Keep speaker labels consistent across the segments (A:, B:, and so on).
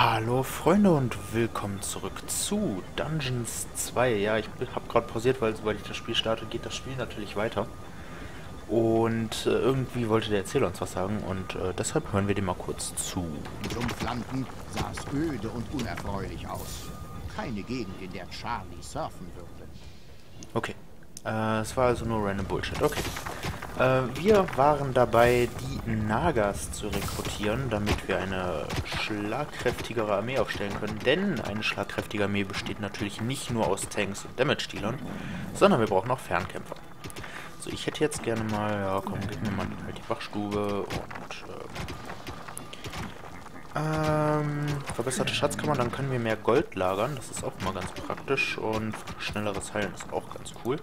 A: Hallo Freunde und willkommen zurück zu Dungeons 2. Ja, ich habe gerade pausiert, weil sobald ich das Spiel starte, geht das Spiel natürlich weiter. Und äh, irgendwie wollte der Erzähler uns was sagen und äh, deshalb hören wir dem mal kurz zu.
B: Sumpflanden sah es öde und unerfreulich aus. Keine Gegend, in der Charlie surfen würde.
A: Okay. Äh, es war also nur random Bullshit. Okay. Äh, wir waren dabei, die Nagas zu rekrutieren, damit wir eine schlagkräftigere Armee aufstellen können. Denn eine schlagkräftige Armee besteht natürlich nicht nur aus Tanks und Damage-Dealern, sondern wir brauchen auch Fernkämpfer. So, ich hätte jetzt gerne mal, ja komm, gib mir mal halt die Wachstube und ähm, ähm, verbesserte Schatzkammer, dann können wir mehr Gold lagern, das ist auch mal ganz praktisch und schnelleres Heilen ist auch ganz cool.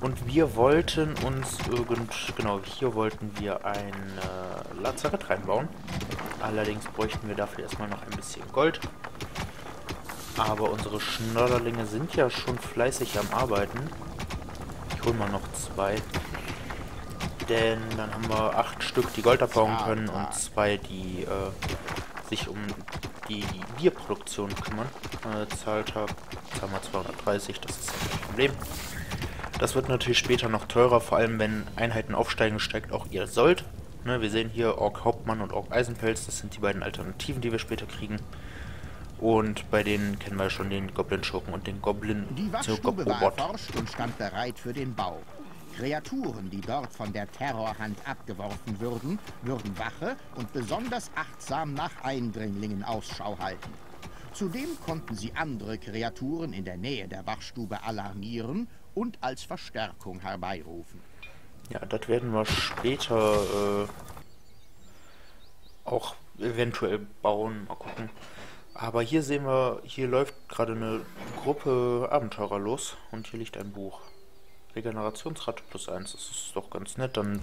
A: Und wir wollten uns irgend... Genau, hier wollten wir ein äh, Lazarett reinbauen. Allerdings bräuchten wir dafür erstmal noch ein bisschen Gold. Aber unsere Schnodderlinge sind ja schon fleißig am Arbeiten. Ich hole mal noch zwei. Denn dann haben wir acht Stück, die Gold abbauen können und zwei, die äh, sich um die Bierproduktion kümmern. Äh, zahlt habe, zahlen wir 230, das ist kein Problem. Das wird natürlich später noch teurer, vor allem wenn Einheiten aufsteigen, steigt auch ihr Sold. Ne, wir sehen hier Ork Hauptmann und Ork Eisenpelz, das sind die beiden Alternativen, die wir später kriegen. Und bei denen kennen wir schon den Goblin-Schurken und den Goblin
B: Die Wachstube war erforscht und stand bereit für den Bau. Kreaturen, die dort von der Terrorhand abgeworfen würden, würden Wache und besonders achtsam nach Eindringlingen Ausschau halten. Zudem konnten sie andere Kreaturen in der Nähe der Wachstube alarmieren und als Verstärkung herbeirufen.
A: Ja, das werden wir später äh, auch eventuell bauen. Mal gucken. Aber hier sehen wir, hier läuft gerade eine Gruppe Abenteurer los und hier liegt ein Buch. Regenerationsrate plus 1, das ist doch ganz nett. Dann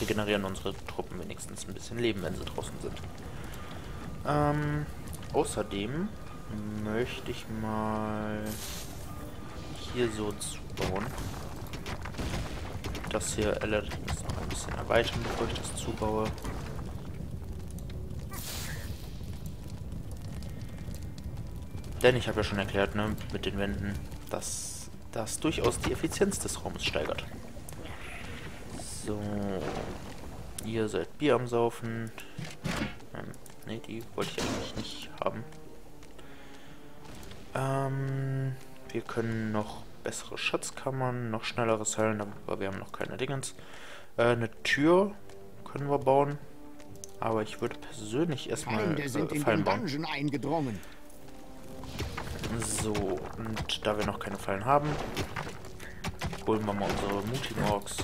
A: regenerieren unsere Truppen wenigstens ein bisschen Leben, wenn sie draußen sind. Ähm, außerdem möchte ich mal hier so zubauen. Das hier allerdings noch ein bisschen erweitern, bevor ich das zubaue. Denn ich habe ja schon erklärt, ne, mit den Wänden, dass das durchaus die Effizienz des Raumes steigert. So. Ihr seid Bier am Saufen. Ähm, ne, die wollte ich eigentlich nicht haben. Ähm, wir können noch bessere Schatzkammern, noch schnelleres Heilen, aber wir haben noch keine Dingens. Äh, eine Tür können wir bauen, aber ich würde persönlich erstmal äh,
B: sind in Fallen den Dungeon bauen. eingedrungen.
A: So, und da wir noch keine Fallen haben, holen wir mal unsere mutigen Orks.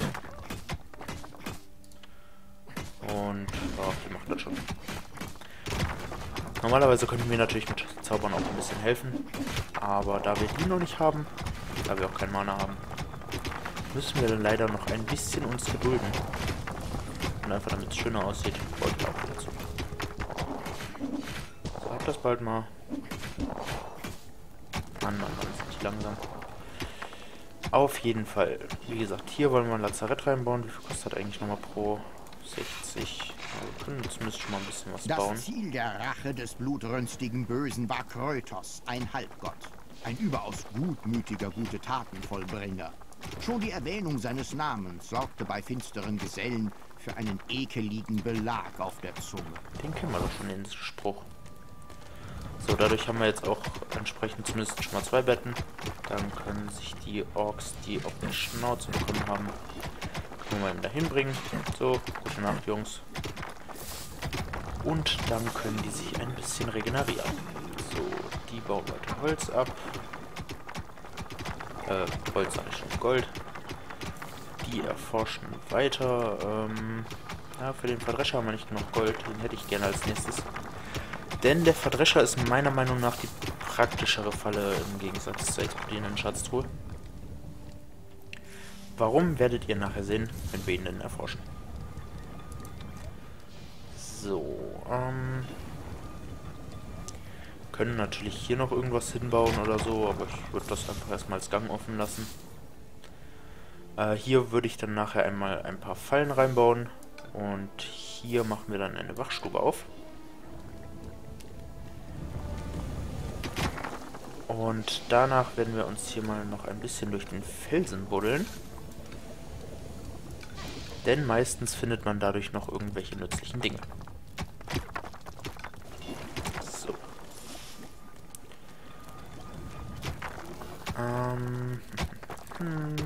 A: Und, ach, die macht das schon. Normalerweise könnten wir natürlich mit Zaubern auch ein bisschen helfen, aber da wir die noch nicht haben, da wir auch kein Mana haben, müssen wir dann leider noch ein bisschen uns gedulden. Und einfach damit es schöner aussieht, wollte ich auch wieder zu. So, hab das bald mal. Mann, Mann, sind die langsam. Auf jeden Fall. Wie gesagt, hier wollen wir ein Lazarett reinbauen. Wie viel kostet das eigentlich nochmal pro 60? Können zumindest schon mal ein bisschen was
B: das
A: bauen.
B: Das Ziel der Rache des blutrünstigen Bösen war Krötos, ein Halbgott. Ein überaus gutmütiger Gute-Taten-Vollbringer. Schon die Erwähnung seines Namens sorgte bei finsteren Gesellen für einen ekeligen Belag auf der Zunge.
A: Den kennen wir doch schon, den Spruch. So, dadurch haben wir jetzt auch entsprechend zumindest schon mal zwei Betten. Dann können sich die Orks, die auf der Schnauze bekommen haben, können wir dahin bringen. So, gute Nacht, Jungs. Und dann können die sich ein bisschen regenerieren. So, die bauen weiter Holz ab. Äh, Holz habe ich schon Gold. Die erforschen weiter. Ähm, ja, für den Verdrescher haben wir nicht genug Gold. Den hätte ich gerne als nächstes. Denn der Verdrescher ist meiner Meinung nach die praktischere Falle im Gegensatz zur explodierenden Schatztruhe. Warum, werdet ihr nachher sehen, wenn wir ihn denn erforschen. So, ähm können natürlich hier noch irgendwas hinbauen oder so, aber ich würde das einfach erstmal als Gang offen lassen. Äh, hier würde ich dann nachher einmal ein paar Fallen reinbauen und hier machen wir dann eine Wachstube auf. Und danach werden wir uns hier mal noch ein bisschen durch den Felsen buddeln. Denn meistens findet man dadurch noch irgendwelche nützlichen Dinge. So. Ähm. Hm.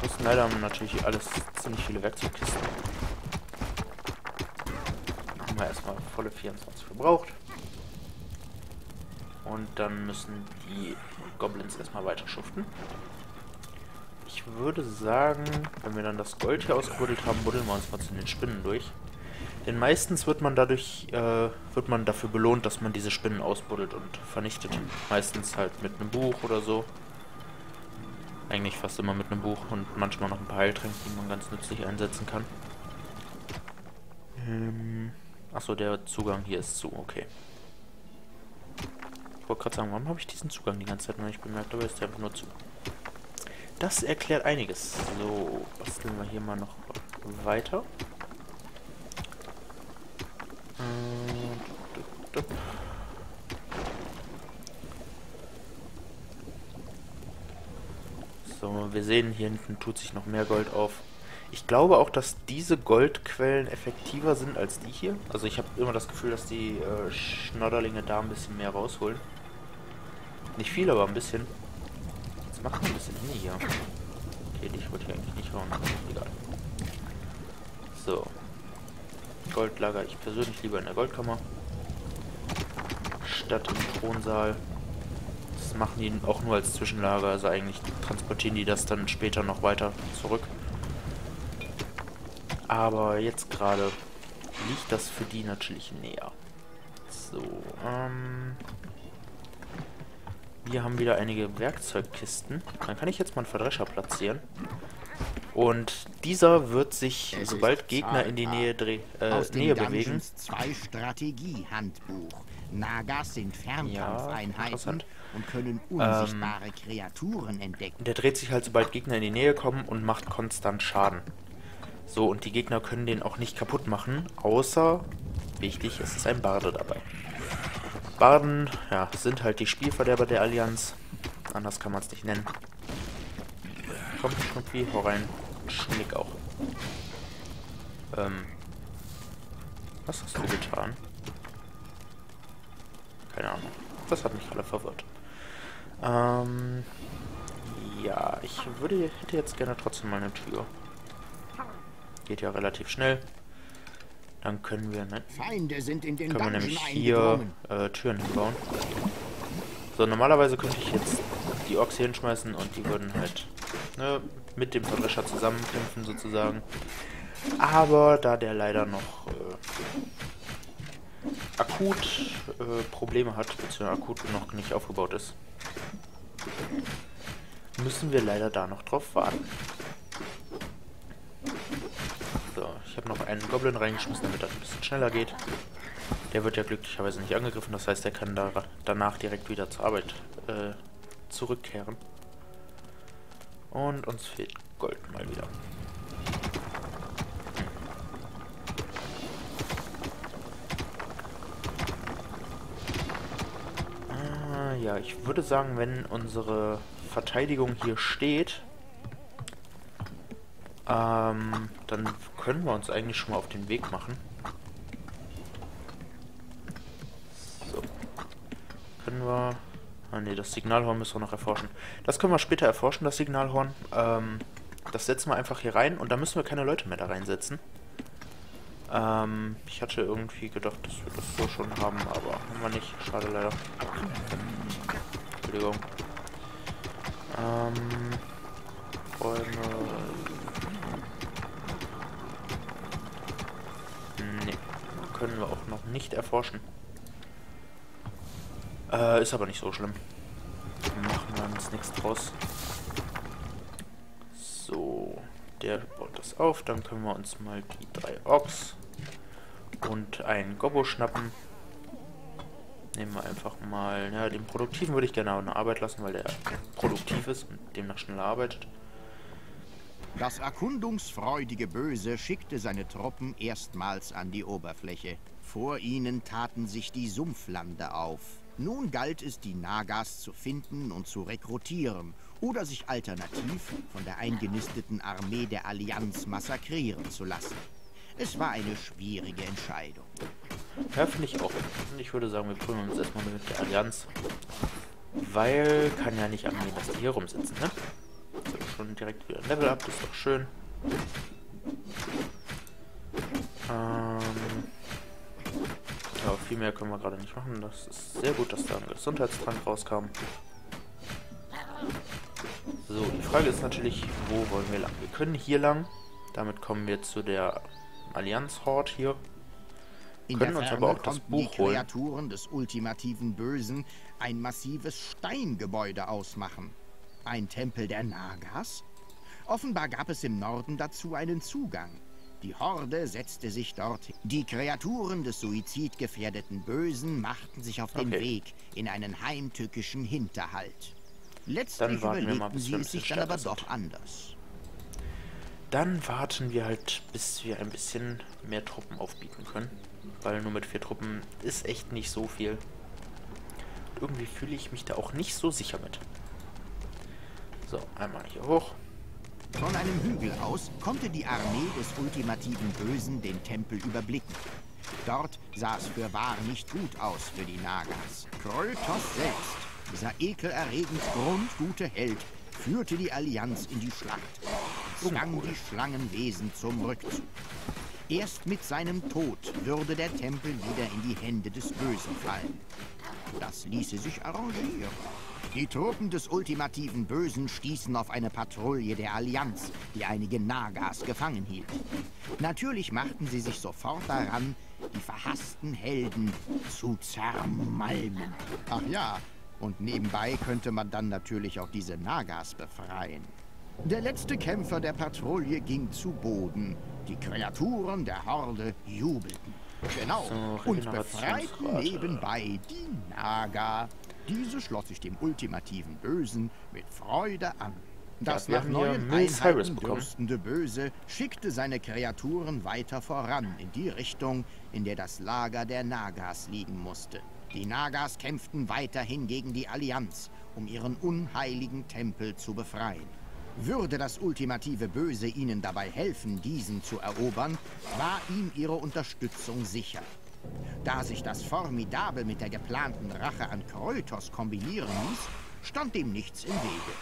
A: Kosten leider haben natürlich alles ziemlich viele Werkzeugkisten. Haben wir erstmal volle 24 verbraucht. Und dann müssen die Goblins erstmal weiter schuften. Würde sagen, wenn wir dann das Gold hier ausgebuddelt haben, buddeln wir uns mal zu den Spinnen durch. Denn meistens wird man dadurch, äh, wird man dafür belohnt, dass man diese Spinnen ausbuddelt und vernichtet. Meistens halt mit einem Buch oder so. Eigentlich fast immer mit einem Buch und manchmal noch ein paar Heiltränke, die man ganz nützlich einsetzen kann. Ähm, achso, der Zugang hier ist zu, okay. Ich wollte gerade sagen, warum habe ich diesen Zugang die ganze Zeit noch nicht bemerkt, aber ist der einfach nur zu. Das erklärt einiges. So, basteln wir hier mal noch weiter. So, wir sehen, hier hinten tut sich noch mehr Gold auf. Ich glaube auch, dass diese Goldquellen effektiver sind als die hier. Also ich habe immer das Gefühl, dass die äh, Schnodderlinge da ein bisschen mehr rausholen. Nicht viel, aber ein bisschen. Jetzt macht ein bisschen hin hier. Okay, dich wollte ich eigentlich nicht hauen. Egal. So. Gold lager ich persönlich lieber in der Goldkammer. Statt im Thronsaal. Das machen die auch nur als Zwischenlager. Also eigentlich transportieren die das dann später noch weiter zurück. Aber jetzt gerade liegt das für die natürlich näher. So, ähm... Wir haben wieder einige Werkzeugkisten. Dann kann ich jetzt mal einen Verdrescher platzieren. Und dieser wird sich, es sobald Gegner in die Nähe, äh, Nähe bewegen...
B: zwei Strategie-Handbuch. Nagas sind Fernkampfeinheiten ja, und können unsichtbare ähm, Kreaturen entdecken.
A: Der dreht sich halt, sobald Gegner in die Nähe kommen und macht konstant Schaden. So, und die Gegner können den auch nicht kaputt machen, außer, wichtig, es ist ein Barde dabei. Barden, ja, sind halt die Spielverderber der Allianz. Anders kann man es nicht nennen. Komm, Schnuppi, hau rein. Schnick auch. Ähm. Was hast du getan? Keine Ahnung. Das hat mich gerade verwirrt. Ähm. Ja, ich würde, hätte jetzt gerne trotzdem mal eine Tür. Geht ja relativ schnell. Dann können wir, ne, können wir nämlich hier äh, Türen hinbauen. So, normalerweise könnte ich jetzt die Orks hier hinschmeißen und die würden halt ne, mit dem Verbrecher zusammenkämpfen sozusagen. Aber da der leider noch äh, akut äh, Probleme hat, beziehungsweise akut noch nicht aufgebaut ist, müssen wir leider da noch drauf warten. Habe noch einen Goblin reingeschmissen, damit das ein bisschen schneller geht. Der wird ja glücklicherweise nicht angegriffen, das heißt, er kann da danach direkt wieder zur Arbeit äh, zurückkehren. Und uns fehlt Gold mal wieder. Ah, ja, ich würde sagen, wenn unsere Verteidigung hier steht, ähm, dann können wir uns eigentlich schon mal auf den Weg machen. So. Können wir... Ah ne, das Signalhorn müssen wir noch erforschen. Das können wir später erforschen, das Signalhorn. Ähm, das setzen wir einfach hier rein und da müssen wir keine Leute mehr da reinsetzen. Ähm, ich hatte irgendwie gedacht, dass wir das so schon haben, aber haben wir nicht. Schade leider. Entschuldigung. Ähm, Räume, können wir auch noch nicht erforschen. Äh, ist aber nicht so schlimm. Machen wir uns nichts draus. So, der baut das auf. Dann können wir uns mal die drei Ochs und einen Gobbo schnappen. Nehmen wir einfach mal, ja, den Produktiven würde ich gerne auch eine Arbeit lassen, weil der produktiv ist und demnach schneller arbeitet.
B: Das erkundungsfreudige Böse schickte seine Truppen erstmals an die Oberfläche. Vor ihnen taten sich die Sumpflande auf. Nun galt es, die Nagas zu finden und zu rekrutieren oder sich alternativ von der eingenisteten Armee der Allianz massakrieren zu lassen. Es war eine schwierige Entscheidung.
A: Ja, finde ich auch. Ich würde sagen, wir prüfen uns erstmal mit der Allianz. Weil kann ja nicht die hier rumsitzen, ne? So, schon direkt wieder Level up, ist doch schön. Ähm ja, viel mehr können wir gerade nicht machen. Das ist sehr gut, dass da ein Gesundheitstrank rauskam. So, die Frage ist natürlich, wo wollen wir lang? Wir können hier lang. Damit kommen wir zu der Allianz-Horde hier.
B: In können uns aber auch das Buch die Kreaturen holen. des ultimativen Bösen ein massives Steingebäude ausmachen. Ein Tempel der Nagas? Offenbar gab es im Norden dazu einen Zugang. Die Horde setzte sich dort. Die Kreaturen des suizidgefährdeten Bösen machten sich auf den okay. Weg in einen heimtückischen Hinterhalt. Letztlich überlegten mal, sie es sich dann aber sind. doch anders.
A: Dann warten wir halt, bis wir ein bisschen mehr Truppen aufbieten können. Weil nur mit vier Truppen ist echt nicht so viel. Und irgendwie fühle ich mich da auch nicht so sicher mit. So, einmal hier hoch.
B: Von einem Hügel aus konnte die Armee des ultimativen Bösen den Tempel überblicken. Dort sah es für wahr nicht gut aus für die Nagas. Krötos selbst, dieser ekelerregend grundgute Held, führte die Allianz in die Schlacht und zwang die Schlangenwesen zum Rückzug. Erst mit seinem Tod würde der Tempel wieder in die Hände des Bösen fallen. Das ließe sich arrangieren. Die Truppen des ultimativen Bösen stießen auf eine Patrouille der Allianz, die einige Nagas gefangen hielt. Natürlich machten sie sich sofort daran, die verhassten Helden zu zermalmen. Ach ja, und nebenbei könnte man dann natürlich auch diese Nagas befreien. Der letzte Kämpfer der Patrouille ging zu Boden. Die Kreaturen der Horde jubelten. Genau. So, und befreiten nebenbei die Naga. Diese schloss sich dem ultimativen Bösen mit Freude an. Das ja, nach neuen Einheiten durstende Böse schickte seine Kreaturen weiter voran in die Richtung, in der das Lager der Nagas liegen musste. Die Nagas kämpften weiterhin gegen die Allianz, um ihren unheiligen Tempel zu befreien. Würde das ultimative Böse ihnen dabei helfen, diesen zu erobern, war ihm ihre Unterstützung sicher. Da sich das Formidabel mit der geplanten Rache an Kreutos kombinieren ließ, stand dem nichts im Wege.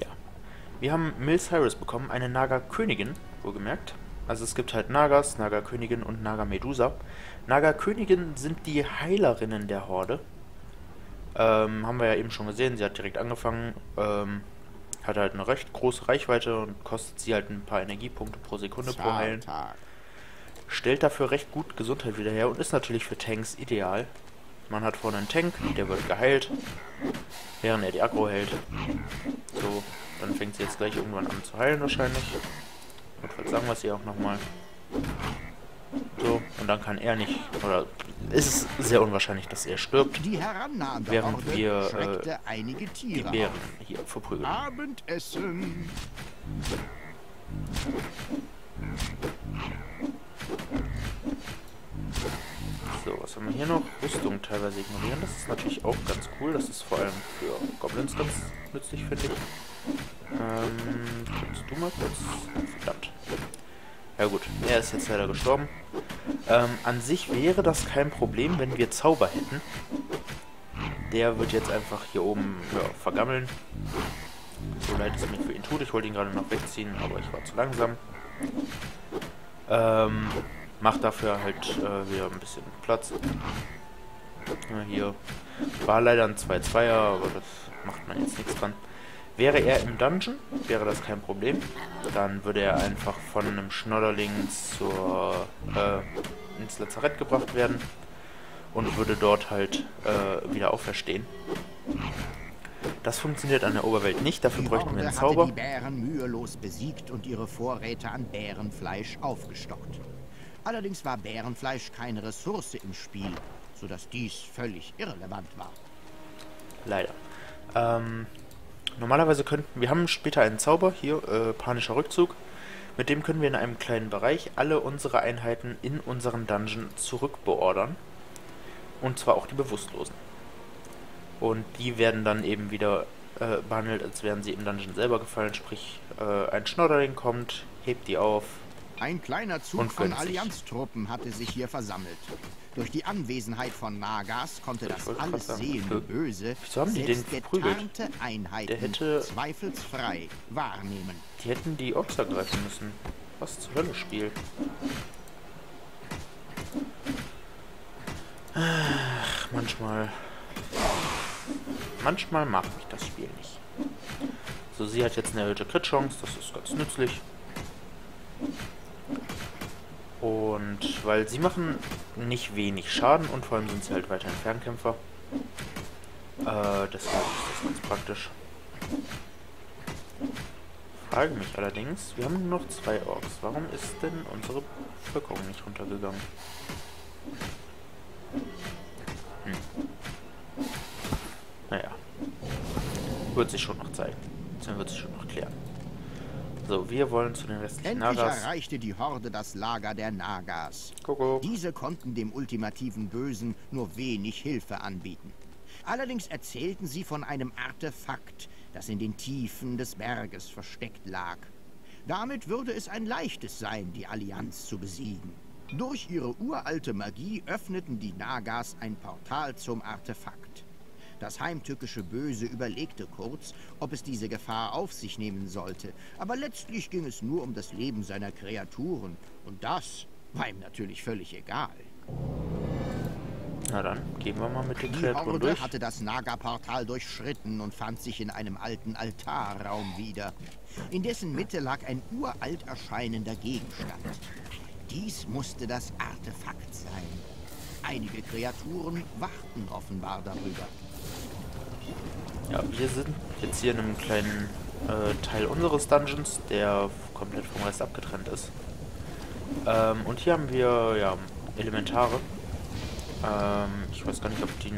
A: Ja. Wir haben Milcyrus bekommen, eine Naga-Königin, wohlgemerkt. Also es gibt halt Nagas, Naga-Königin und Naga-Medusa. Naga-Königinnen sind die Heilerinnen der Horde. Ähm, haben wir ja eben schon gesehen, sie hat direkt angefangen. Ähm, hat halt eine recht große Reichweite und kostet sie halt ein paar Energiepunkte pro Sekunde pro Heilen. Stellt dafür recht gut Gesundheit wieder her und ist natürlich für Tanks ideal. Man hat vorne einen Tank, der wird geheilt, während er die Aggro hält. So, dann fängt sie jetzt gleich irgendwann an zu heilen wahrscheinlich. Notfalls sagen wir es ihr auch nochmal. So, und dann kann er nicht, oder ist es sehr unwahrscheinlich, dass er stirbt, während wir äh, einige Tiere die Bären hier verprügeln. Abendessen. So, was haben wir hier noch? Rüstung teilweise ignorieren. Das ist natürlich auch ganz cool. Das ist vor allem für Goblins ganz nützlich, finde ich. Ähm, kannst du mal kurz... Verdammt. Ja gut, er ist jetzt leider gestorben. Ähm, an sich wäre das kein Problem, wenn wir Zauber hätten. Der wird jetzt einfach hier oben ja, vergammeln. So leid es mir für ihn tut. Ich wollte ihn gerade noch wegziehen, aber ich war zu langsam. Ähm, macht dafür halt äh, wieder ein bisschen Platz. Ja, hier war leider ein 2-2er, aber das macht man jetzt nichts dran. Wäre er im Dungeon, wäre das kein Problem. Dann würde er einfach von einem Schnodderling zur, äh, ins Lazarett gebracht werden und würde dort halt äh, wieder auferstehen. Das funktioniert an der Oberwelt nicht, dafür bräuchten wir einen Zauber.
B: die Bären mühelos besiegt und ihre Vorräte an Bärenfleisch aufgestockt. Allerdings war Bärenfleisch keine Ressource im Spiel, sodass dies völlig irrelevant war.
A: Leider. Ähm, Normalerweise könnten... Wir haben später einen Zauber, hier, äh, panischer Rückzug. Mit dem können wir in einem kleinen Bereich alle unsere Einheiten in unseren Dungeon zurückbeordern. Und zwar auch die Bewusstlosen. Und die werden dann eben wieder äh, behandelt, als wären sie im Dungeon selber gefallen. Sprich, äh, ein Schnodderling kommt, hebt die auf.
B: Ein kleiner Zug von Allianztruppen hatte sich hier versammelt. Durch die Anwesenheit von Nagas konnte das alles sehende Böse
A: Wieso haben die den verprügelt?
B: Einheiten
A: Der hätte
B: zweifelsfrei wahrnehmen.
A: Die hätten die Ochs ergreifen müssen. Was zur Hölle, Spiel. Ach, manchmal... Manchmal mag mich das Spiel nicht. So, sie hat jetzt eine erhöhte Crit-Chance, das ist ganz nützlich. Und weil sie machen nicht wenig Schaden und vor allem sind sie halt weiterhin Fernkämpfer. Äh, deshalb ist das ganz praktisch. Frage mich allerdings, wir haben nur noch zwei Orks. Warum ist denn unsere Bevölkerung nicht runtergegangen? Hm. Naja. Wird sich schon noch zeigen. Das wird sich schon noch klären. So, wir wollen zu den restlichen
B: Endlich Nagas. erreichte die Horde das Lager der Nagas.
A: Kuckuck.
B: Diese konnten dem ultimativen Bösen nur wenig Hilfe anbieten. Allerdings erzählten sie von einem Artefakt, das in den Tiefen des Berges versteckt lag. Damit würde es ein leichtes sein, die Allianz zu besiegen. Durch ihre uralte Magie öffneten die Nagas ein Portal zum Artefakt. Das heimtückische Böse überlegte kurz, ob es diese Gefahr auf sich nehmen sollte. Aber letztlich ging es nur um das Leben seiner Kreaturen. Und das war ihm natürlich völlig egal.
A: Na dann, gehen wir mal mit den
B: Die Horde durch. hatte das Naga-Portal durchschritten und fand sich in einem alten Altarraum wieder. In dessen Mitte lag ein uralt erscheinender Gegenstand. Dies musste das Artefakt sein. Einige Kreaturen wachten offenbar darüber.
A: Ja, wir sind jetzt hier in einem kleinen äh, Teil unseres Dungeons, der komplett vom Rest abgetrennt ist. Ähm, und hier haben wir ja Elementare. Ähm, ich weiß gar nicht, ob die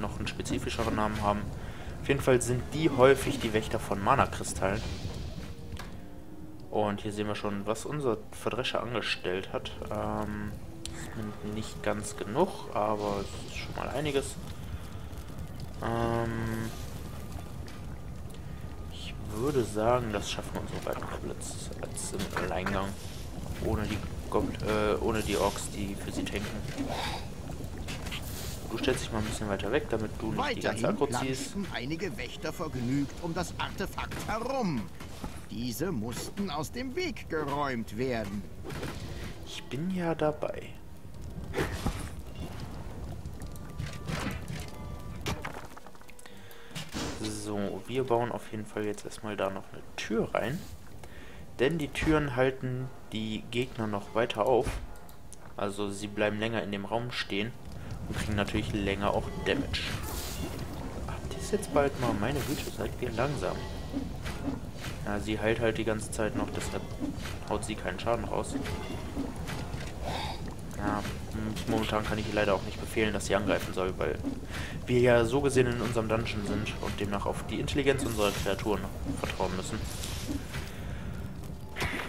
A: noch einen spezifischeren Namen haben. Auf jeden Fall sind die häufig die Wächter von Mana-Kristallen. Und hier sehen wir schon, was unser Verdrescher angestellt hat. Ähm, nicht ganz genug, aber es ist schon mal einiges. Ähm, ich würde sagen, das schaffen unsere beiden Goblins als im Alleingang. Ohne die, äh, ohne die Orks, die für sie tanken. Du stellst dich mal ein bisschen weiter weg, damit du nicht Weiterhin die ganze Aggro ziehst.
B: einige Wächter vergnügt um das Artefakt herum. Diese mussten aus dem Weg geräumt werden.
A: Ich bin ja dabei. So, wir bauen auf jeden Fall jetzt erstmal da noch eine Tür rein. Denn die Türen halten die Gegner noch weiter auf. Also sie bleiben länger in dem Raum stehen und kriegen natürlich länger auch Damage. Habt ihr es jetzt bald mal? Meine Güte, seid ihr langsam. Ja, sie heilt halt die ganze Zeit noch, deshalb haut sie keinen Schaden raus. Ja, momentan kann ich ihr leider auch nicht befehlen, dass sie angreifen soll, weil wir ja so gesehen in unserem Dungeon sind und demnach auf die Intelligenz unserer Kreaturen vertrauen müssen.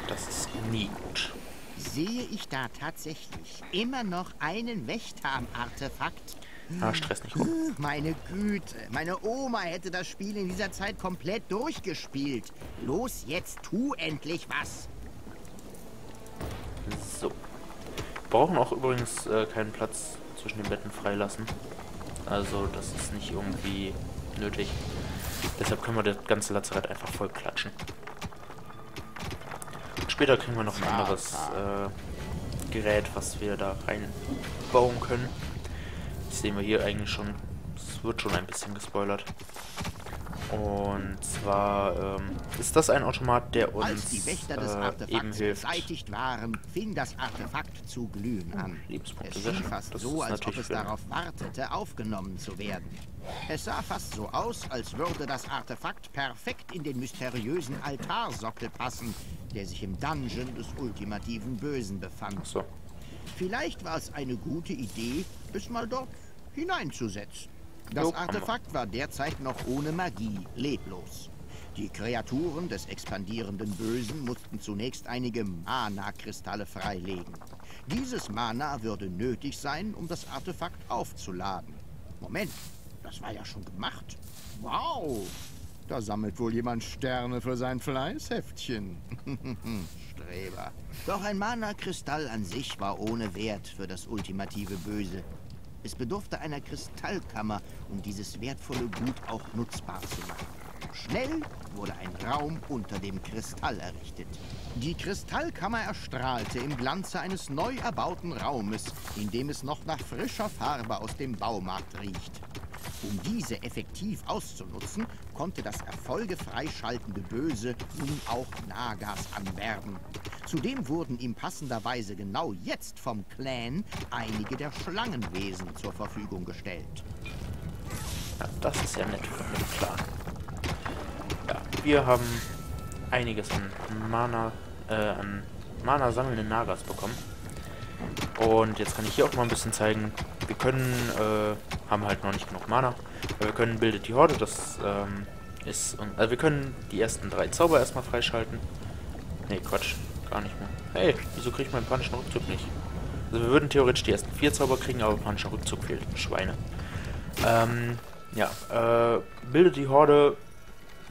A: Das ist nie gut.
B: Sehe ich da tatsächlich immer noch einen Wächter am Artefakt?
A: Ah, Stress nicht rum.
B: Meine Güte, meine Oma hätte das Spiel in dieser Zeit komplett durchgespielt. Los, jetzt tu endlich was.
A: So brauchen auch übrigens äh, keinen Platz zwischen den Betten freilassen. Also das ist nicht irgendwie nötig. Deshalb können wir das ganze Lazarett einfach voll klatschen. Und später kriegen wir noch ein anderes äh, Gerät, was wir da reinbauen können. Das sehen wir hier eigentlich schon. Es wird schon ein bisschen gespoilert. Und zwar ähm, ist das ein Automat, der uns Als
B: die Wächter des äh, eben hilft. beseitigt waren, fing das Artefakt zu glühen an.
A: Lebenspunkte
B: es schien fast das so, als ob es darauf wartete, aufgenommen zu werden. Es sah fast so aus, als würde das Artefakt perfekt in den mysteriösen Altarsockel passen, der sich im Dungeon des ultimativen Bösen befand.
A: So.
B: Vielleicht war es eine gute Idee, es mal dort hineinzusetzen. Das Artefakt war derzeit noch ohne Magie leblos. Die Kreaturen des expandierenden Bösen mussten zunächst einige Mana-Kristalle freilegen. Dieses Mana würde nötig sein, um das Artefakt aufzuladen. Moment, das war ja schon gemacht. Wow! Da sammelt wohl jemand Sterne für sein Fleißheftchen. Streber. Doch ein Mana-Kristall an sich war ohne Wert für das ultimative Böse. Es bedurfte einer Kristallkammer, um dieses wertvolle Gut auch nutzbar zu machen. Schnell wurde ein Raum unter dem Kristall errichtet. Die Kristallkammer erstrahlte im Glanze eines neu erbauten Raumes, in dem es noch nach frischer Farbe aus dem Baumarkt riecht. Um diese effektiv auszunutzen, konnte das Erfolge freischaltende Böse nun auch Nagas anwerben. Zudem wurden ihm passenderweise genau jetzt vom Clan einige der Schlangenwesen zur Verfügung gestellt.
A: Ja, das ist ja nett von dem Clan. Ja, wir haben einiges an Mana, äh, an Mana sammelnden Nagas bekommen. Und jetzt kann ich hier auch mal ein bisschen zeigen. Wir können, äh, haben halt noch nicht genug Mana. Wir können bildet die Horde, das ähm, ist, also wir können die ersten drei Zauber erstmal freischalten. Ne, Quatsch, gar nicht mehr. Hey, wieso kriege ich meinen panischen Rückzug nicht? Also wir würden theoretisch die ersten vier Zauber kriegen, aber panischer Rückzug fehlt. Schweine. Ähm, ja, äh, bildet die Horde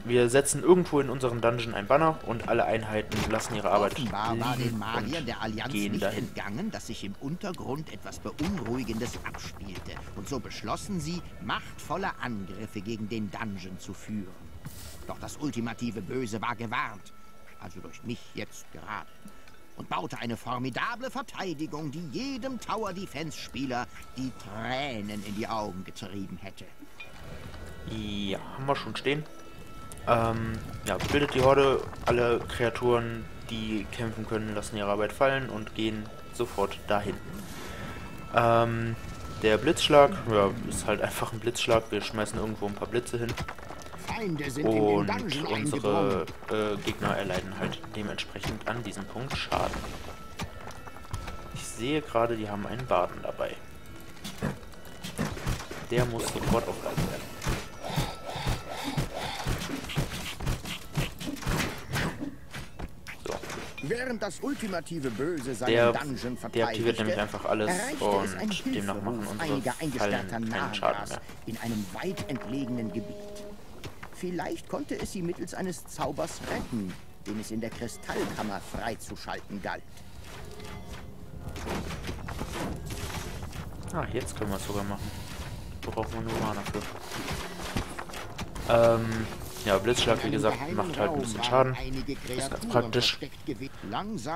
A: wir setzen irgendwo in unserem Dungeon ein Banner und alle Einheiten lassen ihre Arbeit
B: Offenbar war den Magiern der Allianz nicht dahin. entgangen, dass sich im Untergrund etwas Beunruhigendes abspielte. Und so beschlossen sie, machtvolle Angriffe gegen den Dungeon zu führen. Doch das ultimative Böse war gewarnt. Also durch mich jetzt gerade. Und baute eine formidable Verteidigung, die jedem Tower Defense-Spieler die Tränen in die Augen getrieben hätte.
A: Ja, haben wir schon stehen. Ähm, ja, bildet die Horde. Alle Kreaturen, die kämpfen können, lassen ihre Arbeit fallen und gehen sofort dahin. Ähm, der Blitzschlag, ja, ist halt einfach ein Blitzschlag. Wir schmeißen irgendwo ein paar Blitze hin. und unsere äh, Gegner erleiden halt dementsprechend an diesem Punkt Schaden. Ich sehe gerade, die haben einen Baden dabei. Der muss sofort aufgeladen werden.
B: Während das ultimative Böse seinen
A: der,
B: Dungeon
A: der aktiviert nämlich einfach alles und demnach machen unsere Fallen keinen Schaden mehr.
B: in einem weit entlegenen Gebiet. Vielleicht konnte es sie mittels eines Zaubers retten, den es in der Kristallkammer freizuschalten galt.
A: Ah, jetzt können wir es sogar machen. Brauchen wir nur Mana für. Ähm, ja, Blitzschlag, wie gesagt, macht halt ein bisschen Schaden. Ist ganz praktisch.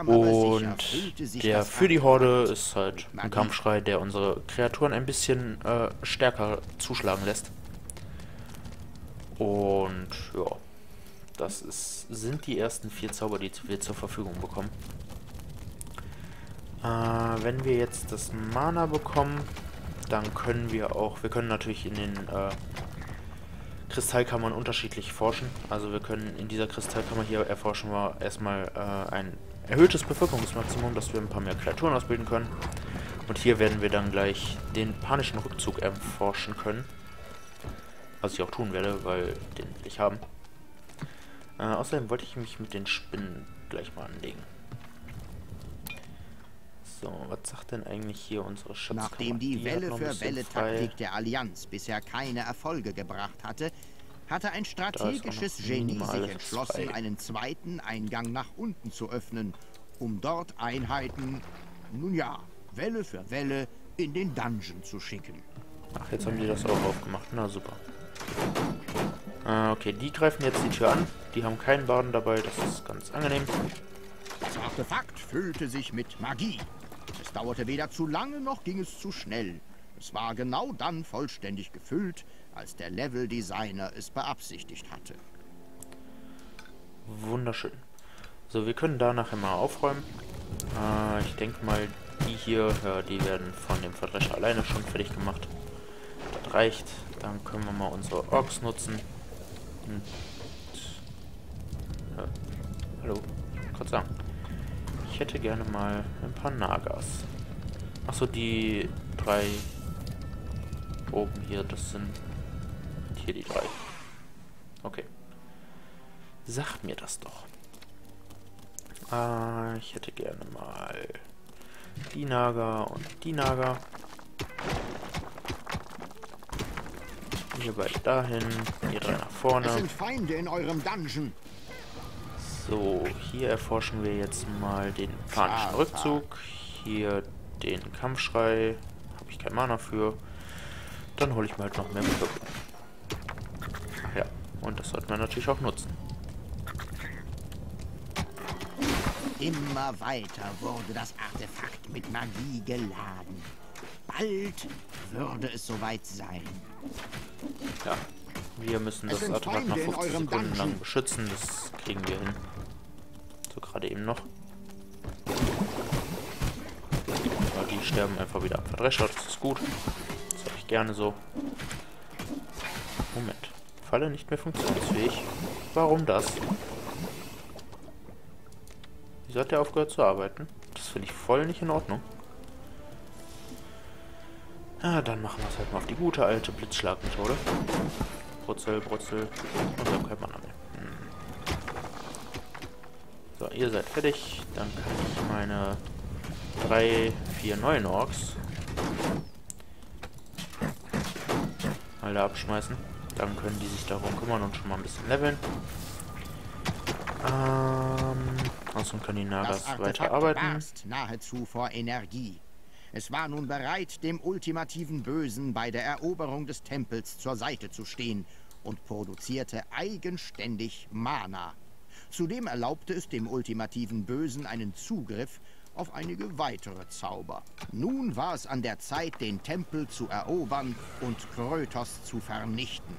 A: Und der für die Horde ist halt ein Kampfschrei, der unsere Kreaturen ein bisschen äh, stärker zuschlagen lässt. Und ja, das ist, sind die ersten vier Zauber, die wir zur Verfügung bekommen. Äh, wenn wir jetzt das Mana bekommen, dann können wir auch, wir können natürlich in den äh, Kristallkammern unterschiedlich forschen. Also wir können in dieser Kristallkammer hier erforschen wir erstmal äh, ein erhöhtes Bevölkerungsmaximum, dass wir ein paar mehr Kreaturen ausbilden können. Und hier werden wir dann gleich den panischen Rückzug erforschen können. Was ich auch tun werde, weil den will ich haben. Äh, außerdem wollte ich mich mit den Spinnen gleich mal anlegen. So, was sagt denn eigentlich hier unsere Schatzkammer?
B: Nachdem die, die Welle für Welle Taktik der Allianz bisher keine Erfolge gebracht hatte, hatte ein strategisches Genie sich entschlossen, frei. einen zweiten Eingang nach unten zu öffnen, um dort Einheiten, nun ja, Welle für Welle in den Dungeon zu schicken.
A: Ach, jetzt haben die das auch aufgemacht. Na super. Äh, okay, die greifen jetzt die Tür an. Die haben keinen Baden dabei, das ist ganz angenehm.
B: Das Artefakt füllte sich mit Magie. Es dauerte weder zu lange, noch ging es zu schnell. Es war genau dann vollständig gefüllt, als der Level-Designer es beabsichtigt hatte.
A: Wunderschön. So, wir können da nachher mal aufräumen. Äh, ich denke mal, die hier, ja, die werden von dem Verdrescher alleine schon fertig gemacht. Das reicht. Dann können wir mal unsere Orks nutzen. Und, ja, hallo, ich gerade sagen. Ich hätte gerne mal ein paar Nagas. Achso, die drei oben hier, das sind hier die drei. Okay. Sag mir das doch. Äh, ich hätte gerne mal die Naga und die Naga. Hier beide dahin, hier drei nach vorne.
B: Es sind Feinde in eurem Dungeon.
A: So, hier erforschen wir jetzt mal den panischen
B: Ah,
A: Rückzug. Hier den Kampfschrei. Habe ich kein Mana für. Dann hole ich mir halt noch mehr Blöcke. Ja, und das sollte man natürlich auch nutzen.
B: Immer weiter wurde das Artefakt mit Magie geladen. Bald würde es soweit sein.
A: Ja, wir müssen das Artefakt 50
B: eurem
A: Sekunden lang beschützen. Das kriegen wir hin. So, gerade eben noch. Ja, die sterben einfach wieder am Verdrescher. Das ist gut. Das habe ich gerne so. Moment. Falle nicht mehr funktionsfähig. Warum das? Wieso hat der aufgehört zu arbeiten? Das finde ich voll nicht in Ordnung. Ah, dann machen wir es halt mal auf die gute alte Blitzschlagmethode. Brutzel, Brutzel. Und dann kein Mana mehr. Hm. So, ihr seid fertig. Dann kann ich meine drei, vier neuen Orks da abschmeißen. Dann können die sich darum kümmern und schon mal ein bisschen leveln. Ähm, außerdem können die Nagas weiterarbeiten.
B: nahezu vor Energie. Es war nun bereit, dem ultimativen Bösen bei der Eroberung des Tempels zur Seite zu stehen und produzierte eigenständig Mana. Zudem erlaubte es dem ultimativen Bösen einen Zugriff auf einige weitere Zauber. Nun war es an der Zeit, den Tempel zu erobern und Krötos zu vernichten.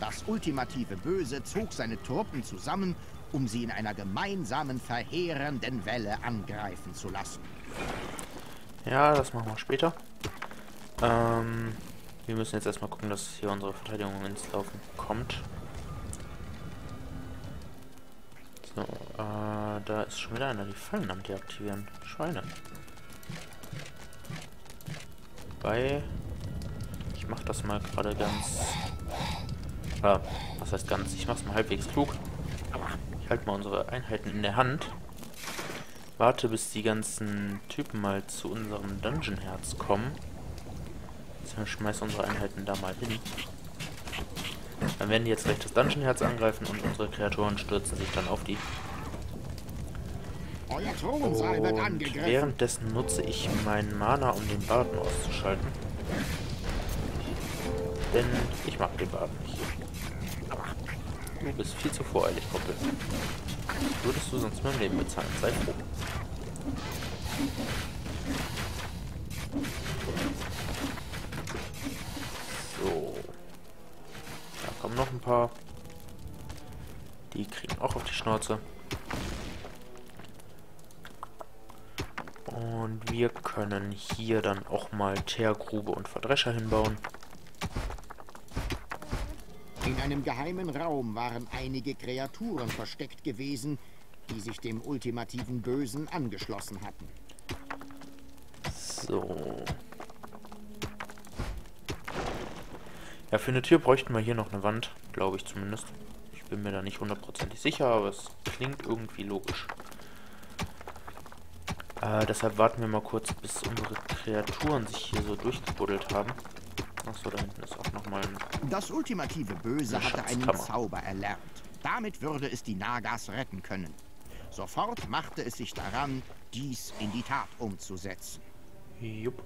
B: Das ultimative Böse zog seine Truppen zusammen, um sie in einer gemeinsamen verheerenden Welle angreifen zu lassen.
A: Ja, das machen wir später. Ähm, wir müssen jetzt erstmal gucken, dass hier unsere Verteidigung ins Laufen kommt. So, äh, da ist schon wieder einer. Die Fallen am deaktivieren. Schweine. Bei. Ich mach das mal gerade ganz. Ah, was heißt ganz? Ich mach's mal halbwegs klug. Ich halte mal unsere Einheiten in der Hand. Warte, bis die ganzen Typen mal zu unserem Dungeon-Herz kommen. Dann schmeiß unsere Einheiten da mal hin. Dann werden die jetzt gleich das Dungeon-Herz angreifen und unsere Kreaturen stürzen sich dann auf die. Und währenddessen nutze ich meinen Mana, um den Baden auszuschalten. Denn ich mag den Baden nicht. Du bist viel zu voreilig, Kumpel. Würdest du sonst mein Leben bezahlen? Sei froh. So. Da kommen noch ein paar. Die kriegen auch auf die Schnauze. Und wir können hier dann auch mal Teergrube und Verdrescher hinbauen.
B: In einem geheimen Raum waren einige Kreaturen versteckt gewesen, die sich dem ultimativen Bösen angeschlossen hatten.
A: So. Ja, für eine Tür bräuchten wir hier noch eine Wand, glaube ich zumindest. Ich bin mir da nicht hundertprozentig sicher, aber es klingt irgendwie logisch. Äh, deshalb warten wir mal kurz, bis unsere Kreaturen sich hier so durchgebuddelt haben. Achso, da hinten ist auch nochmal ein...
B: Das ultimative Böse hatte einen. Zauber erlernt. Damit würde es die Nagas retten können. Sofort machte es sich daran, dies in die Tat umzusetzen.
A: Jupp.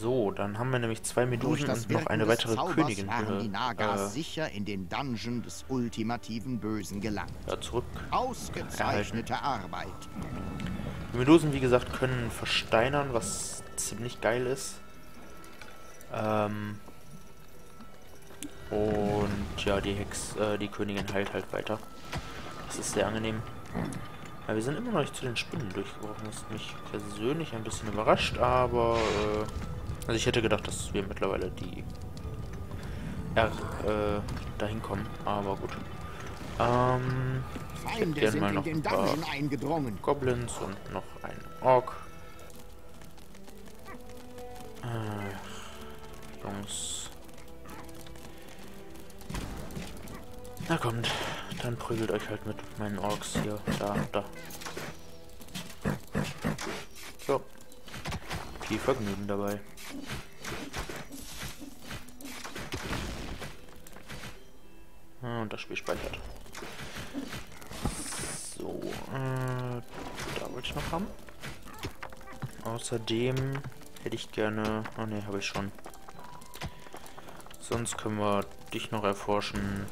A: So, dann haben wir nämlich zwei Medusen und noch eine weitere
B: Zaubers
A: Königin.
B: waren die
A: äh,
B: Nagas sicher in den Dungeon des ultimativen Bösen gelangt.
A: ja, zurück.
B: Ausgezeichnete Arbeit.
A: Die Medusen, wie gesagt, können versteinern, was ziemlich geil ist. Ähm und ja, die Hex, äh, die Königin heilt halt weiter. Das ist sehr angenehm. Ja, wir sind immer noch nicht zu den Spinnen durchgebrochen. Das hat mich persönlich ein bisschen überrascht, aber äh, also ich hätte gedacht, dass wir mittlerweile die R äh, dahin kommen, aber gut. Ähm, ich hätte
B: Feinde
A: gern
B: sind
A: mal noch ein paar. Goblins und noch ein Ork. Ach, Jungs. Na kommt, dann prügelt euch halt mit meinen Orks hier. Da, da. So. Viel Vergnügen dabei. Ah, und das Spiel speichert. So, äh, da wollte ich noch haben. Außerdem hätte ich gerne... Oh ne, habe ich schon. Sonst können wir dich noch erforschen.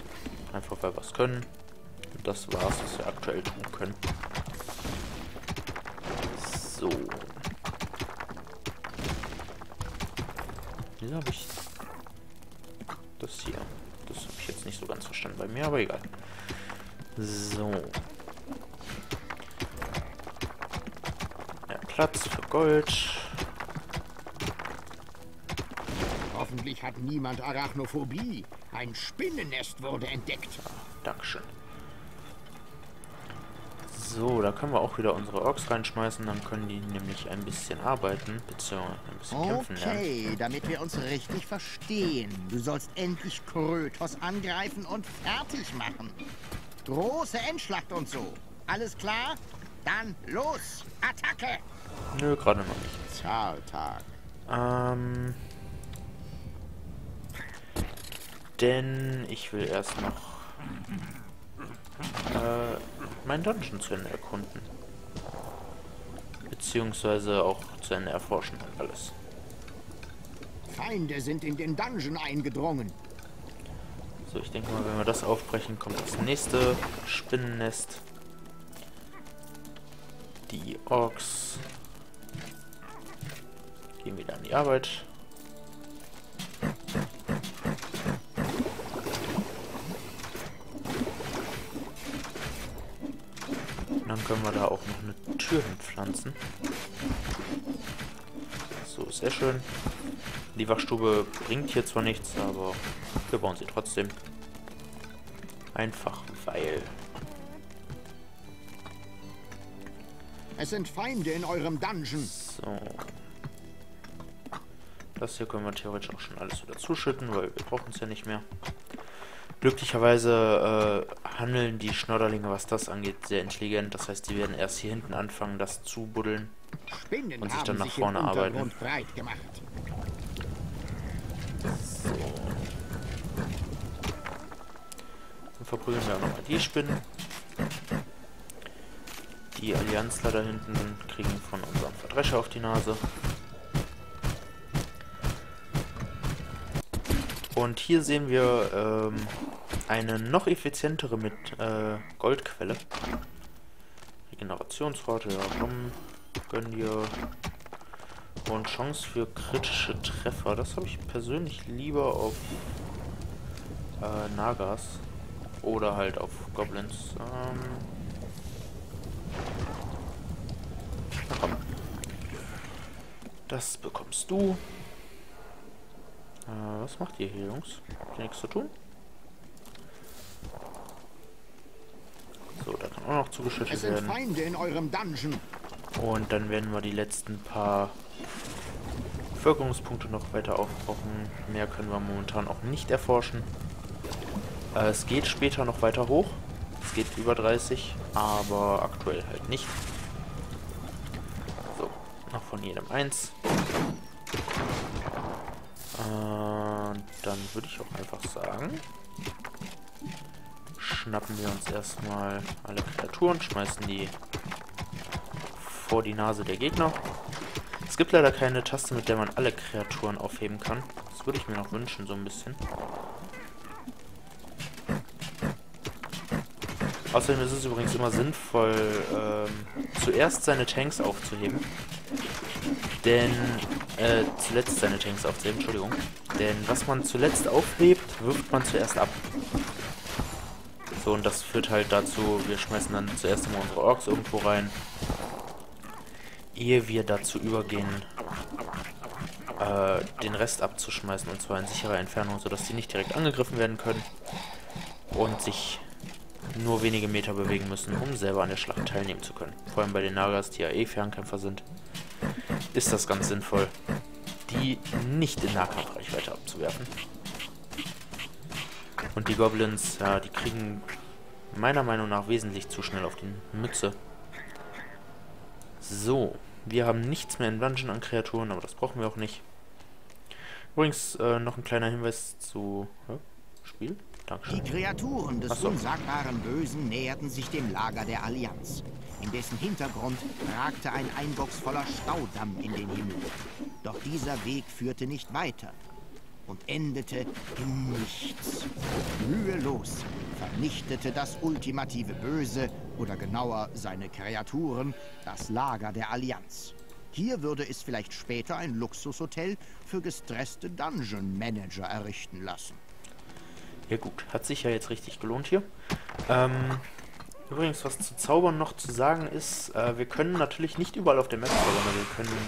A: Einfach weil wir es können. Und das war's, was wir aktuell tun können. So. Hier habe ich das hier. Das habe ich jetzt nicht so ganz verstanden bei mir, aber egal. So. Ja, Platz für Gold.
B: Hoffentlich hat niemand Arachnophobie. Ein Spinnennest wurde entdeckt.
A: Dankeschön. So, da können wir auch wieder unsere Orks reinschmeißen, dann können die nämlich ein bisschen arbeiten, beziehungsweise ein bisschen kämpfen lernen.
B: Okay, damit wir uns richtig verstehen. Du sollst endlich Krötos angreifen und fertig machen. Große Endschlacht und so. Alles klar? Dann los! Attacke!
A: Nö, gerade noch nicht.
B: Zahltag.
A: Ähm... Denn ich will erst noch äh, mein Dungeon zu Ende erkunden. Beziehungsweise auch zu Ende erforschen und alles.
B: Feinde sind in den Dungeon eingedrungen.
A: So, ich denke mal, wenn wir das aufbrechen, kommt das nächste Spinnennest. Die Orks gehen wieder an die Arbeit. Können wir da auch noch eine Tür hinpflanzen. So, sehr schön. Die Wachstube bringt hier zwar nichts, aber wir bauen sie trotzdem. Einfach weil.
B: Es sind Feinde in eurem Dungeon.
A: So. Das hier können wir theoretisch auch schon alles wieder zuschütten, weil wir brauchen es ja nicht mehr. Glücklicherweise äh, handeln die Schnodderlinge, was das angeht, sehr intelligent. Das heißt, die werden erst hier hinten anfangen, das zu buddeln
B: Spinnen
A: und sich dann nach vorne arbeiten.
B: Untergrund breit gemacht.
A: So. Dann verprügeln wir auch nochmal die Spinnen. Die Allianzler da hinten kriegen von unserem Verdrescher auf die Nase. Und hier sehen wir ähm, eine noch effizientere mit äh, Goldquelle. Regenerationsrate, ja komm, gönn dir. Und Chance für kritische Treffer. Das habe ich persönlich lieber auf äh, Nagas. Oder halt auf Goblins. Ähm Na komm. Das bekommst du. Äh, was macht ihr hier, Jungs? Habt ihr nichts zu tun? So, da kann auch noch zugeschüttet
B: Es sind
A: werden.
B: Feinde in eurem Dungeon.
A: Und dann werden wir die letzten paar Bevölkerungspunkte noch weiter aufbrauchen. Mehr können wir momentan auch nicht erforschen. Äh, es geht später noch weiter hoch. Es geht über 30, aber aktuell halt nicht. So, noch von jedem eins. Dann würde ich auch einfach sagen, schnappen wir uns erstmal alle Kreaturen, schmeißen die vor die Nase der Gegner. Es gibt leider keine Taste, mit der man alle Kreaturen aufheben kann. Das würde ich mir noch wünschen, so ein bisschen. Außerdem ist es übrigens immer sinnvoll, ähm, zuerst seine Tanks aufzuheben. Denn, äh, zuletzt seine Tanks aufzuheben, Entschuldigung. Denn was man zuletzt aufhebt, wirft man zuerst ab. So, und das führt halt dazu, wir schmeißen dann zuerst immer unsere Orks irgendwo rein. Ehe wir dazu übergehen, äh, den Rest abzuschmeißen, und zwar in sicherer Entfernung, sodass die nicht direkt angegriffen werden können. Und sich nur wenige Meter bewegen müssen, um selber an der Schlacht teilnehmen zu können. Vor allem bei den Nagas, die ja eh Fernkämpfer sind, ist das ganz sinnvoll, die nicht in Nahkampfreichweite abzuwerfen. Und die Goblins, ja, die kriegen meiner Meinung nach wesentlich zu schnell auf die Mütze. So, wir haben nichts mehr in Dungeon an Kreaturen, aber das brauchen wir auch nicht. Übrigens äh, noch ein kleiner Hinweis zu ja, Spiel.
B: Dankeschön. Die Kreaturen des so. unsagbaren Bösen näherten sich dem Lager der Allianz. In dessen Hintergrund ragte ein eindrucksvoller Staudamm in den Himmel. Doch dieser Weg führte nicht weiter und endete in nichts. Mühelos vernichtete das ultimative Böse, oder genauer seine Kreaturen, das Lager der Allianz. Hier würde es vielleicht später ein Luxushotel für gestresste Dungeon Manager errichten lassen.
A: Ja gut, hat sich ja jetzt richtig gelohnt hier. Ähm, übrigens, was zu Zaubern noch zu sagen ist, äh, wir können natürlich nicht überall auf der Map zaubern. Wir können,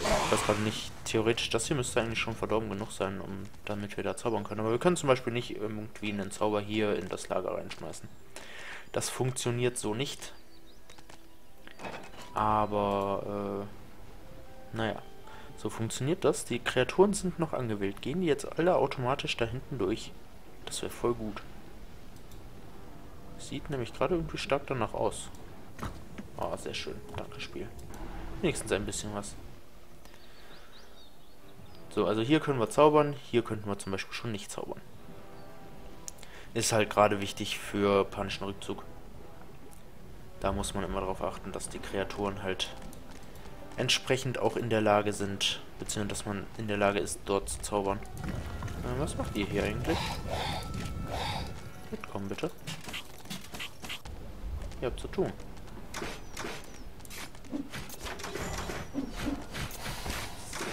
A: ich weiß gerade nicht, theoretisch, das hier müsste eigentlich schon verdorben genug sein, um damit wir da zaubern können. Aber wir können zum Beispiel nicht irgendwie einen Zauber hier in das Lager reinschmeißen. Das funktioniert so nicht. Aber, äh, naja. So funktioniert das. Die Kreaturen sind noch angewählt. Gehen die jetzt alle automatisch da hinten durch? Das wäre voll gut. Sieht nämlich gerade irgendwie stark danach aus. Oh, sehr schön. Danke, Spiel. Wenigstens ein bisschen was. So, also hier können wir zaubern. Hier könnten wir zum Beispiel schon nicht zaubern. Ist halt gerade wichtig für panischen Rückzug. Da muss man immer darauf achten, dass die Kreaturen halt entsprechend auch in der Lage sind, beziehungsweise dass man in der Lage ist, dort zu zaubern. Äh, was macht ihr hier eigentlich? Mitkommen, bitte. Ihr habt zu tun.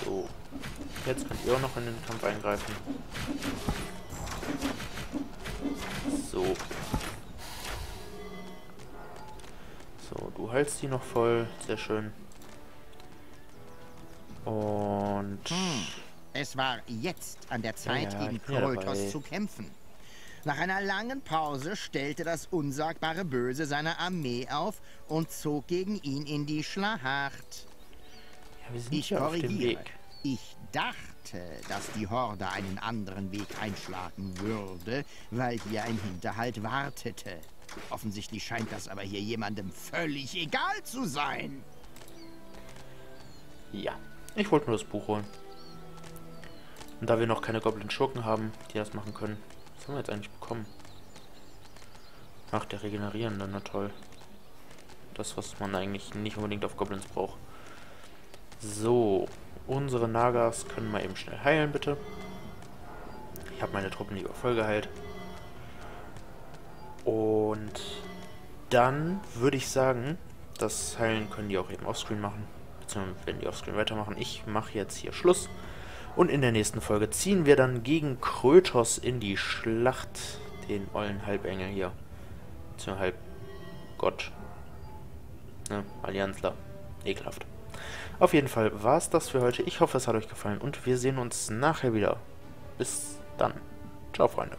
A: So. Jetzt könnt ihr auch noch in den Kampf eingreifen. So. So, du heilst die noch voll. Sehr schön. Und... Hm.
B: Es war jetzt an der Zeit, ja, ja, gegen Krotos zu kämpfen. Nach einer langen Pause stellte das unsagbare Böse seine Armee auf und zog gegen ihn in die Schlacht.
A: Ja, ich korrigiere.
B: Ich dachte, dass die Horde einen anderen Weg einschlagen würde, weil hier ein Hinterhalt wartete. Offensichtlich scheint das aber hier jemandem völlig egal zu sein.
A: Ja, ich wollte nur das Buch holen. Und da wir noch keine Goblin-Schurken haben, die das machen können. Was haben wir jetzt eigentlich bekommen? Ach, der Regenerierende, na toll. Das, was man eigentlich nicht unbedingt auf Goblins braucht. So, unsere Nagas können mal eben schnell heilen, bitte. Ich habe meine Truppen lieber voll geheilt. Und dann würde ich sagen, das Heilen können die auch eben offscreen machen. Beziehungsweise wenn die offscreen weitermachen. Ich mache jetzt hier Schluss. Und in der nächsten Folge ziehen wir dann gegen Krötos in die Schlacht. Den ollen Halbengel hier. Zum Halbgott. Ne, Allianzler. Ekelhaft. Auf jeden Fall war es das für heute. Ich hoffe, es hat euch gefallen und wir sehen uns nachher wieder. Bis dann. Ciao, Freunde.